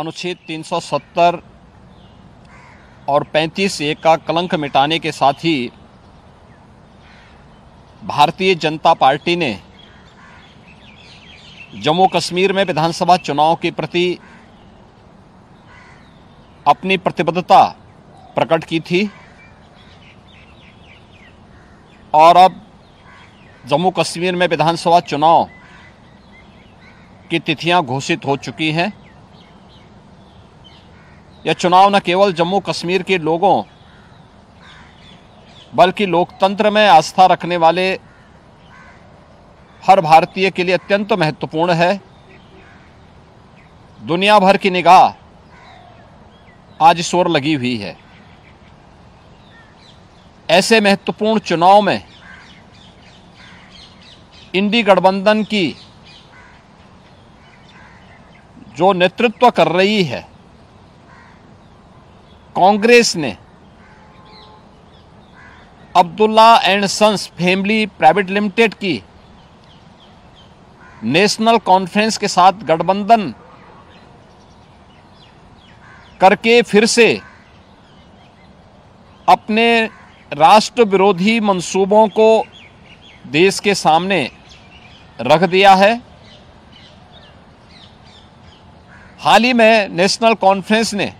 अनुच्छेद 370 और 35 ए का कलंक मिटाने के साथ ही भारतीय जनता पार्टी ने जम्मू कश्मीर में विधानसभा चुनाव के प्रति अपनी प्रतिबद्धता प्रकट की थी और अब जम्मू कश्मीर में विधानसभा चुनाव की तिथियाँ घोषित हो चुकी हैं। यह चुनाव न केवल जम्मू कश्मीर के लोगों, बल्कि लोकतंत्र में आस्था रखने वाले हर भारतीय के लिए अत्यंत महत्वपूर्ण है। दुनिया भर की निगाह आज ओर लगी हुई है। ऐसे महत्वपूर्ण चुनाव में इंडी गठबंधन की जो नेतृत्व कर रही है कांग्रेस ने Abdullah and sons family private limited की नेशनल कॉन्फ्रेंस के साथ गठबंधन करके फिर से अपने राष्ट्र विरोधी मंसूबों को देश के सामने रख दिया है। हाल ही में नेशनल कॉन्फ्रेंस ने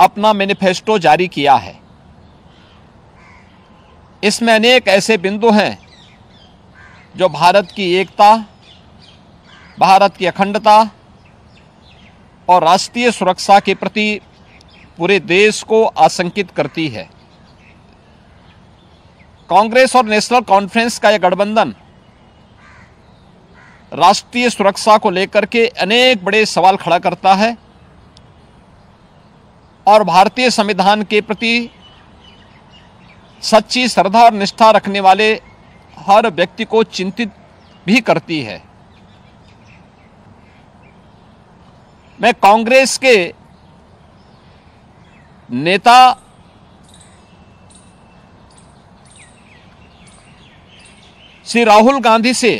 अपना मैनिफेस्टो जारी किया है। इसमें अनेक ऐसे बिंदु हैं जो भारत की एकता, भारत की अखंडता और राष्ट्रीय सुरक्षा के प्रति पूरे देश को आशंकित करती है। कांग्रेस और नेशनल कॉन्फ्रेंस का यह गठबंधन राष्ट्रीय सुरक्षा को लेकर के अनेक बड़े सवाल खड़ा करता है। और भारतीय संविधान के प्रति सच्ची श्रद्धा और निष्ठा रखने वाले हर व्यक्ति को चिंतित भी करती है। मैं कांग्रेस के नेता श्री राहुल गांधी से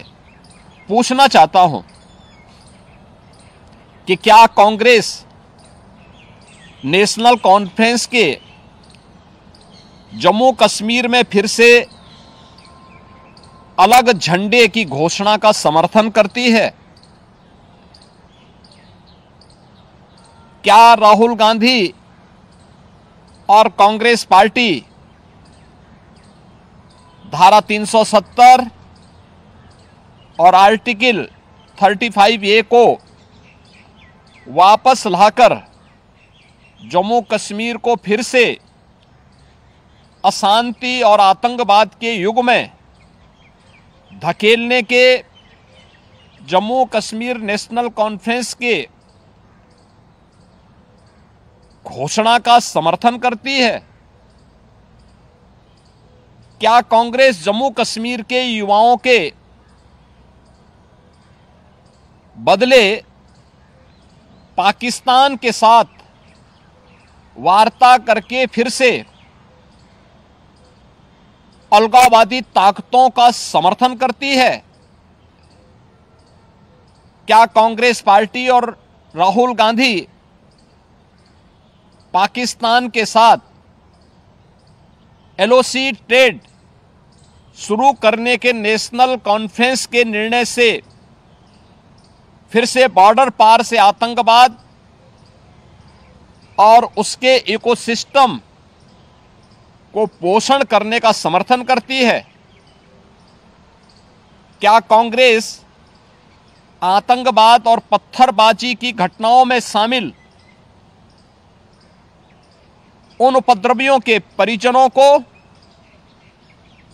पूछना चाहता हूँ कि क्या कांग्रेस नेशनल कॉन्फ्रेंस के जम्मू कश्मीर में फिर से अलग झंडे की घोषणा का समर्थन करती है। क्या राहुल गांधी और कांग्रेस पार्टी धारा 370 और आर्टिकल 35 ए को वापस लाकर जम्मू कश्मीर को फिर से अशांति और आतंकवाद के युग में धकेलने के जम्मू कश्मीर नेशनल कॉन्फ्रेंस के घोषणा का समर्थन करती है। क्या कांग्रेस जम्मू कश्मीर के युवाओं के बदले पाकिस्तान के साथ वार्ता करके फिर से अलगावादी ताकतों का समर्थन करती है। क्या कांग्रेस पार्टी और राहुल गांधी पाकिस्तान के साथ एलओसी ट्रेड शुरू करने के नेशनल कॉन्फ्रेंस के निर्णय से फिर से बॉर्डर पार से आतंकवाद और उसके इकोसिस्टम को पोषण करने का समर्थन करती है। क्या कांग्रेस आतंकवाद और पत्थरबाजी की घटनाओं में शामिल? उन उपद्रवियों के परिजनों को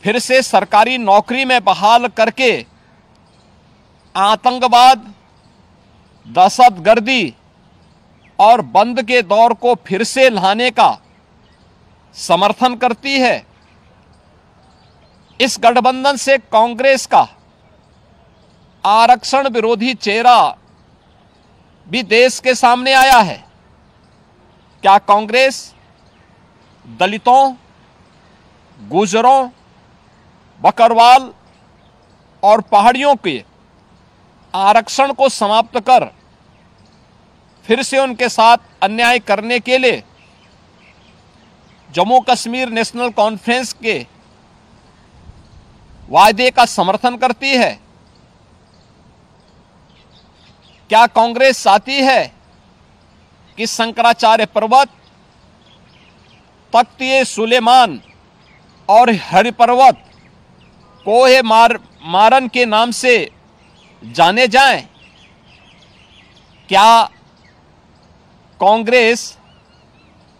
फिर से सरकारी नौकरी में बहाल करके आतंकवाद, दहशतगर्दी और बंद के दौर को फिर से लाने का समर्थन करती है। इस गठबंधन से कांग्रेस का आरक्षण विरोधी चेहरा भी देश के सामने आया है। क्या कांग्रेस दलितों, गुजरों, बकरवाल और पहाड़ियों के आरक्षण को समाप्त कर फिर से उनके साथ अन्याय करने के लिए जम्मू कश्मीर नेशनल कॉन्फ्रेंस के वायदे का समर्थन करती है। क्या कांग्रेस चाहती है कि शंकराचार्य पर्वत, तख्तिए सुलेमान और हरि पर्वत कोहे मार, मारन के नाम से जाने जाएँ? क्या कांग्रेस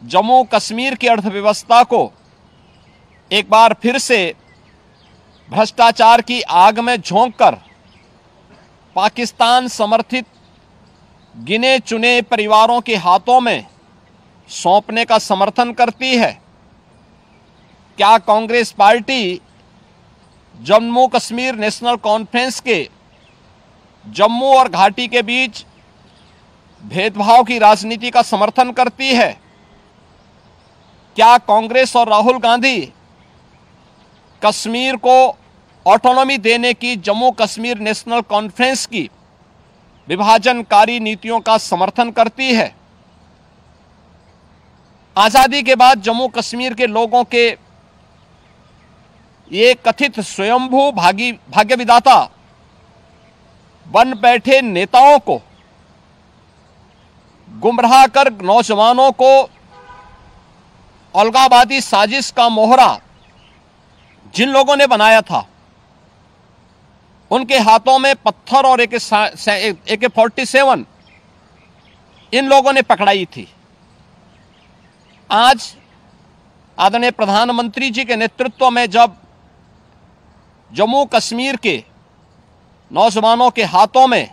जम्मू कश्मीर की अर्थव्यवस्था को एक बार फिर से भ्रष्टाचार की आग में झोंककर पाकिस्तान समर्थित गिने चुने परिवारों के हाथों में सौंपने का समर्थन करती है। क्या Congress party Jammu Kashmir National Conference के जम्मू और घाटी के बीच भेदभाव की राजनीति का समर्थन करती है। क्या कांग्रेस और राहुल गांधी कश्मीर को ऑटोनॉमी देने की जम्मू कश्मीर नेशनल कॉन्फ्रेंस की विभाजनकारी नीतियों का समर्थन करती है? आज़ादी के बाद जम्मू कश्मीर के लोगों के ये कथित स्वयंभू भागी भाग्य विदाता बन बैठे नेताओं को गुमराह कर नौजवानों को अलगावादी साजिश का मोहरा जिन लोगों ने बनाया था, उनके हाथों में पत्थर और एक ए फोर्टी सेवन इन लोगों ने पकड़ाई थी। आज आदरणीय प्रधानमंत्री जी के नेतृत्व में जब जम्मू कश्मीर के नौजवानों के हाथों में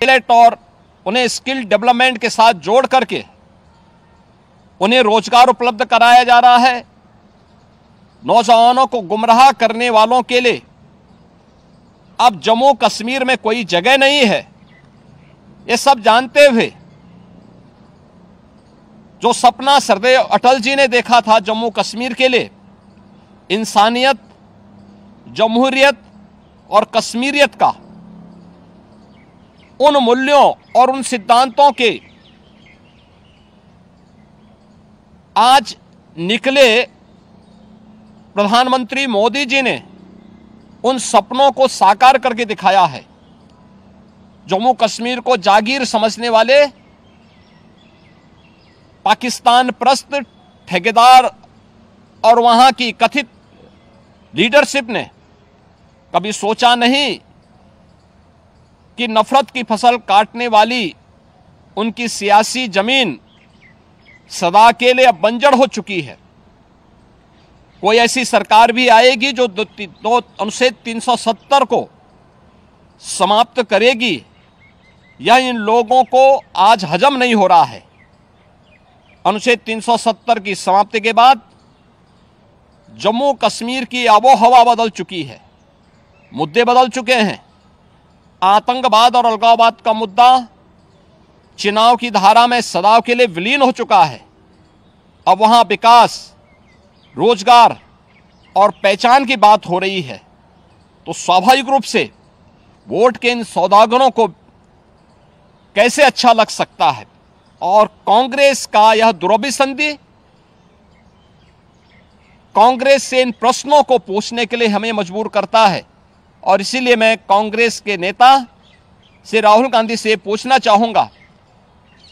पिलेट और उन्हें स्किल डेवलपमेंट के साथ जोड़ करके उन्हें रोज़गार उपलब्ध कराया जा रहा है। नौजवानों को गुमराह करने वालों के लिए अब जम्मू कश्मीर में कोई जगह नहीं है। ये सब जानते हुए जो सपना सरदेव अटल जी ने देखा था जम्मू कश्मीर के लिए, इंसानियत, जमहूरियत और कश्मीरियत का उन मूल्यों और उन सिद्धांतों के। आज निकले प्रधानमंत्री मोदी जी ने उन सपनों को साकार करके दिखाया है। जम्मू कश्मीर को जागीर समझने वाले पाकिस्तान प्रस्त ठेकेदार और वहाँ की कथित लीडरशिप ने कभी सोचा नहीं कि नफरत की फ़सल काटने वाली उनकी सियासी ज़मीन सदा के लिए अब बंजर हो चुकी है। कोई ऐसी सरकार भी आएगी जो दो, दो अनुच्छेद 370 को समाप्त करेगी। यह इन लोगों को आज हजम नहीं हो रहा है। अनुच्छेद 370 की समाप्ति के बाद जम्मू कश्मीर की आबो हवा बदल चुकी है। मुद्दे बदल चुके हैं। आतंकवाद और अलगाववाद का मुद्दा चुनाव की धारा में सदाव के लिए विलीन हो चुका है। अब वहाँ विकास, रोज़गार और पहचान की बात हो रही है। तो स्वाभाविक रूप से वोट के इन सौदागरों को कैसे अच्छा लग सकता है? और कांग्रेस का यह दुरभिसंधि कांग्रेस से इन प्रश्नों को पूछने के लिए हमें मजबूर करता है। और इसीलिए मैं कांग्रेस के नेता से राहुल गांधी से पूछना चाहूँगा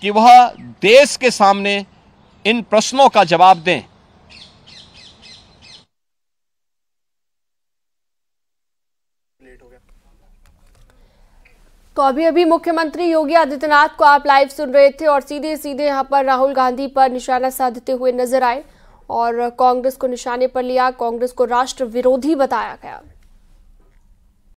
कि वह देश के सामने इन प्रश्नों का जवाब दें। तो अभी अभी मुख्यमंत्री योगी आदित्यनाथ को आप लाइव सुन रहे थे और सीधे सीधे यहाँ पर राहुल गांधी पर निशाना साधते हुए नज़र आए और कांग्रेस को निशाने पर लिया, कांग्रेस को राष्ट्र विरोधी बताया गया।